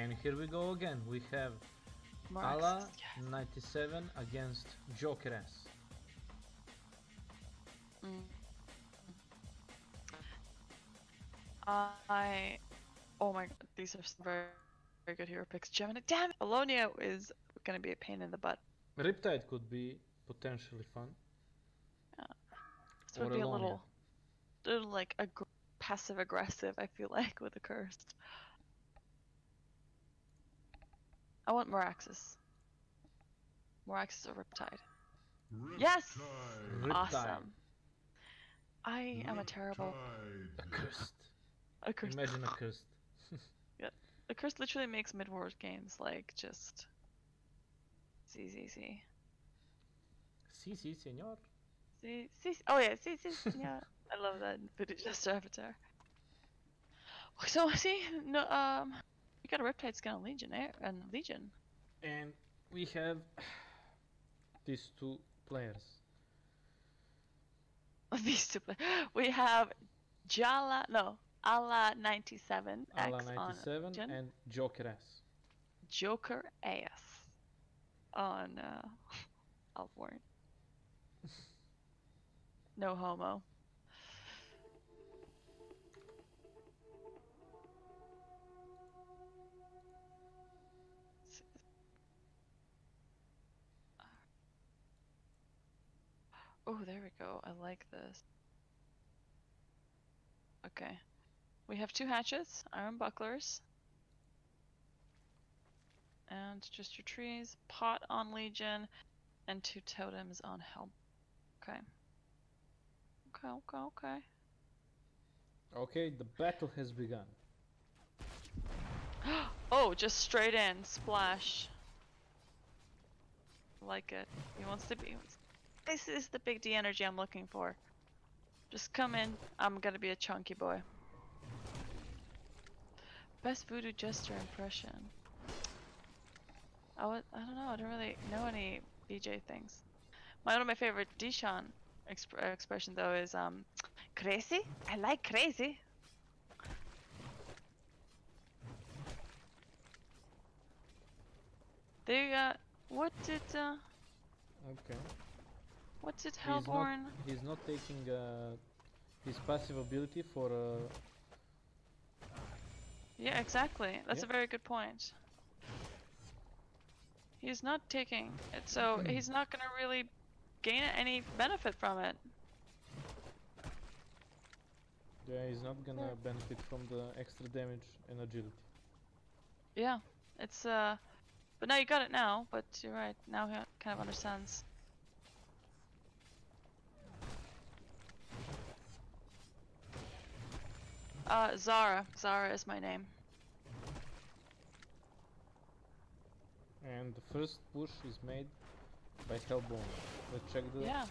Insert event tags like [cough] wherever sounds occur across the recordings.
And here we go again. We have More Ala yes. 97 against Joker S. Mm. I. Oh my god, these are some very, very good hero picks. Gemini. Damn it! Alonia is gonna be a pain in the butt. Riptide could be potentially fun. This would Or be a Alonia. little, little like ag- passive aggressive. I feel like with a curse. I want Moraxus. Moraxus or Riptide. Yes! Riptide. Riptide. Awesome. I am a terrible. Riptide. Accursed. [laughs] Imagine accursed. [laughs] [laughs] A curse literally makes mid-war games like just. See, see, see. Si, si, senor. See, see. Oh yeah, see, see. Yeah, I love that Voodoo Jester avatar. So see, no, um, we got a reptile skin on Legion, eh? And Legion. And we have these two players. [laughs] These two play. We have Jala, no, Allah 97 Ala X 97 and Joker S. Joker AS on uh, [laughs] Hellborn. [laughs] no homo. Oh, there we go. I like this. Okay. We have two hatchets, iron bucklers, and just your trees, pot on Legion, and two totems on Helm. Okay. Okay, okay, okay. Okay, the battle has begun. [gasps] Oh, just straight in, splash. Like it. He wants to be. This is the big D energy I'm looking for. Just come in. I'm gonna be a chunky boy. Best voodoo jester impression. I I don't know. I don't really know any BJ things. My, one of my favorite Deshaun exp- uh, expression though is um, crazy. I like crazy. They uh, what did uh, Okay. What did He's not, Hellborn? he's not taking uh, his passive ability for uh, Yeah, exactly. That's a very good point. He's not taking it, so [clears throat] he's not gonna really gain any benefit from it. yeah, he's not gonna benefit from the extra damage and agility. Yeah, it's uh, but now you got it now. But you're right. Now he kind of understands. Uh, Zara. Zara is my name. And the first push is made by Hellborn. Let's check the Yeah.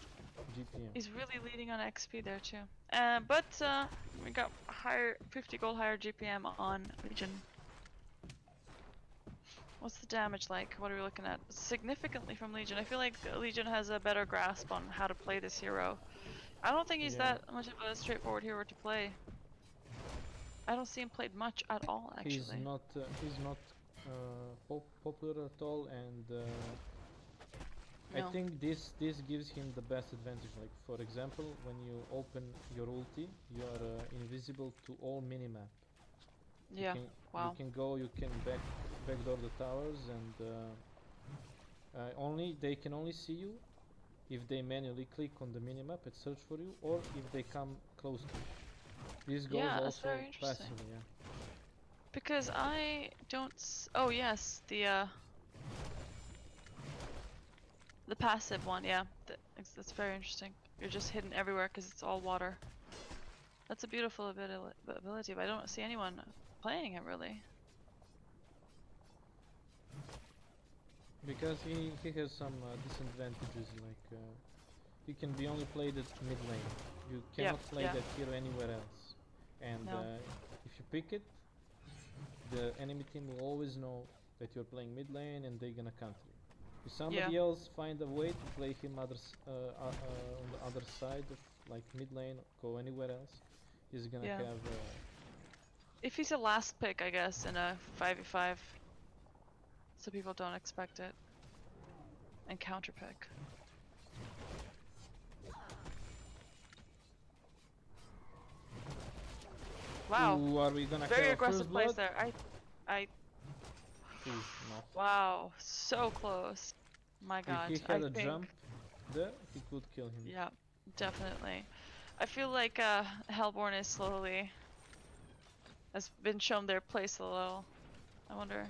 GPM. He's really leading on XP there too. Uh, but uh, we got higher, 50 gold higher GPM on Legion. What's the damage like? What are we looking at? Significantly from Legion. I feel like Legion has a better grasp on how to play this hero. I don't think he's Yeah. that much of a straightforward hero to play. I don't see him played much at all, actually. He's not uh, he's not uh, pop popular at all, and uh, I think this this gives him the best advantage. Like for example, when you open your ulti, you are uh, invisible to all minimap. You yeah. can, wow. You can go. You can back backdoor the towers, and uh, uh, only they can only see you if they manually click on the minimap and search for you, or if they come close to you. This goes Yeah, that's also very interesting. Yeah. Because I don't. S- oh yes, the uh, the passive one. Yeah, Th- that's that's very interesting. You're just hidden everywhere because it's all water. That's a beautiful abili- ability, but I don't see anyone playing it really. Because he, he has some uh, disadvantages, like uh, he can be only played at mid lane. You cannot play yeah. that hero anywhere else. And No. uh, if you pick it, the enemy team will always know that you're playing mid lane and they're gonna counter you. If somebody Yeah. else find a way to play him other, s- uh, uh, uh, on the other side of like mid lane, go anywhere else, he's gonna Yeah. have uh, if he's a last pick, I guess, in a 5v5, so people don't expect it. And counter pick. Wow, Ooh, are we gonna very aggressive blood? there. I, I, Ooh, not. wow, so close. My God, if he I had a think, jump there, he could kill him. yeah, definitely. I feel like uh, Hellborn is slowly has been shown their place a little. I wonder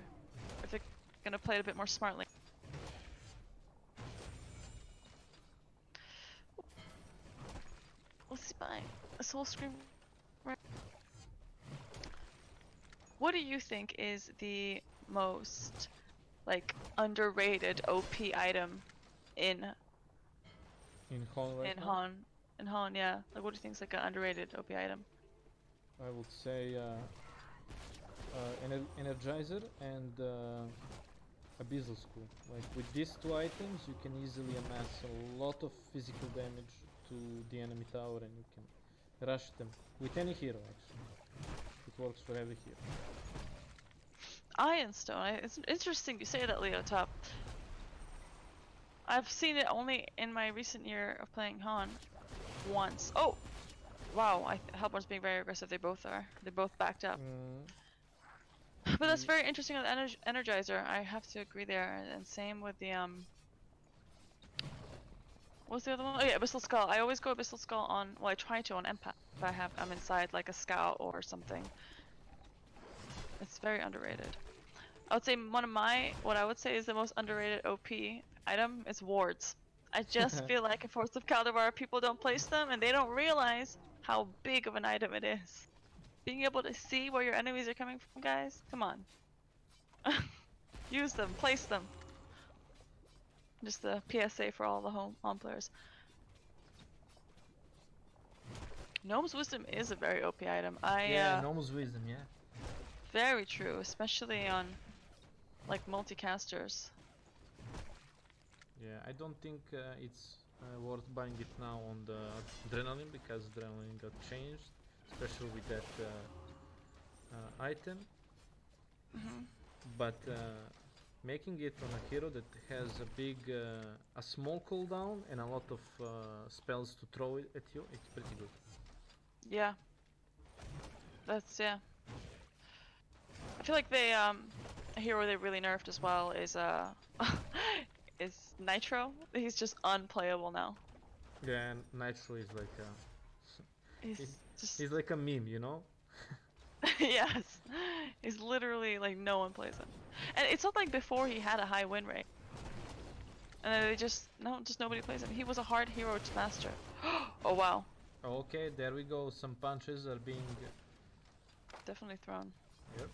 if they're gonna play it a bit more smartly. Let's see by a soul scream. What do you think is the most like underrated OP item in In Hall right in now, HoN? In HoN, yeah. Like what do you think is like an underrated OP item? I would say uh, uh, ener Energizer and uh, Abyssal Skull. Like with these two items, you can easily amass a lot of physical damage to the enemy tower, and you can rush them with any hero. Actually, works for every hero. Iron Stone. I- It's interesting you say that, Leo Top. I've seen it only in my recent year of playing HoN once. Oh, wow! I Hellborn's being very aggressive. They both are. They both backed up. Mm, But that's Mm. very interesting with Ener- Energizer. I have to agree there. And same with the um. What's the other one? Oh yeah, Abyssal Skull. I always go Abyssal Skull on. Well, I try to on Empath if I have I'm inside like a scout or something. It's very underrated. I would say one of my what I would say is the most underrated OP item is wards. I just [laughs] feel like in Forests of Caldavar people don't place them and they don't realize how big of an item it is. Being able to see where your enemies are coming from, guys, come on. [laughs] Use them, place them. Just the PSA for all the home home players. Nome's Wisdom is a very OP item. I yeah, uh, enormous wisdom. Yeah. very true, especially on like multicasters. Yeah, I don't think uh, it's uh, worth buying it now on the adrenaline because adrenaline got changed, especially with that uh, uh, item. hmm But uh, making it on a hero that has a big, uh, a small cooldown and a lot of uh, spells to throw it at you, it's pretty good. Yeah. That's yeah. I feel like they um a hero they really nerfed as well is uh [laughs] is Nitro. He's just unplayable now. Yeah, and Nitro is like a, He's He's- just he's like a meme, you know? [laughs] [laughs] yes. He's literally like no one plays him. And it's not like before he had a high win rate. And then they just no just nobody plays him. He was a hard hero to master. [gasps] oh wow. Okay, there we go. Some punches are being. Definitely thrown. Yep.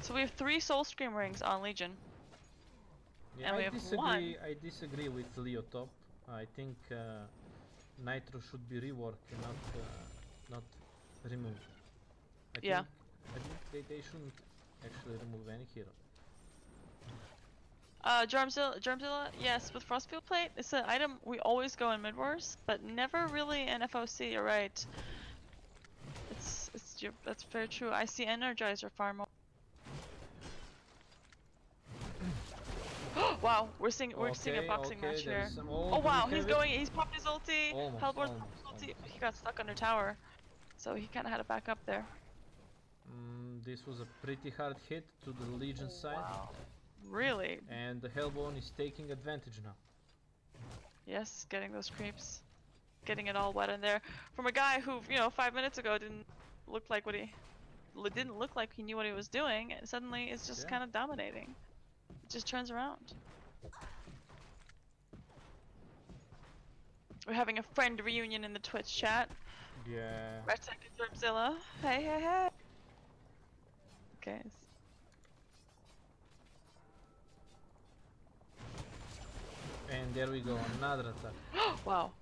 So we have three soul scream rings on Legion. Yeah, And we I have disagree. one. I disagree with Leo Top. I think uh, Nitro should be reworked not uh, not removed. I Yeah. Think, I think they, they shouldn't actually remove any hero. Uh, Germzilla, Germzilla, yes, with Frostfield Plate, it's an item we always go in mid wars, but never really in FOC. You're right. It's it's that's very true. I see Energizer far more. [gasps] wow, we're seeing we're seeing a boxing okay, match here. Oh wow, he's going. He's popped his ulti. Almost, Hellborn's almost, popped his ulti. almost. He got stuck under tower, so he kind of had to back up there. Mm, this was a pretty hard hit to the Legion side, Really? and the Hellborn is taking advantage now. Yes, getting those creeps, getting it all wet in there from a guy who, you know, five minutes ago didn't look like what he didn't look like he knew what he was doing, and suddenly is just Yeah. kind of dominating. It just turns around. We're having a friend reunion in the Twitch chat. Yeah. Red Second. Hey, hey, hey. Okay. And there we go, another attack. [gasps] wow.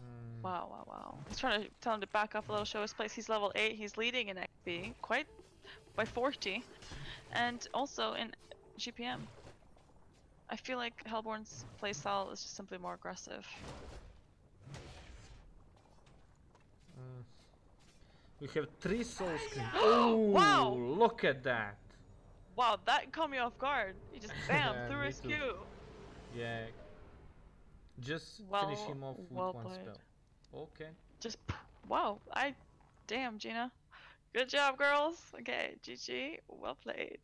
Mm, Wow, wow, wow. He's trying to tell him to back off a little, show his place. He's level 8, he's leading in XP, quite by 40, and also in GPM. I feel like Hellborn's playstyle is just simply more aggressive. mm. We have three soul [gasps] screens. Oh, [gasps] Wow. Look at that. Wow, that caught me off guard. He just [laughs] bam Yeah, through his too. Q. Yeah. Just finish Well- him off with well one played. spell. Okay. Just wow. I damn Gina. Good job, girls. Okay, GG. Well played.